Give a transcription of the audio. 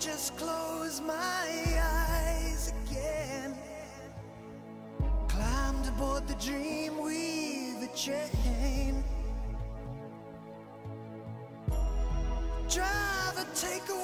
just close my eyes again. Climbed aboard the dream weaver chain. Driver, take away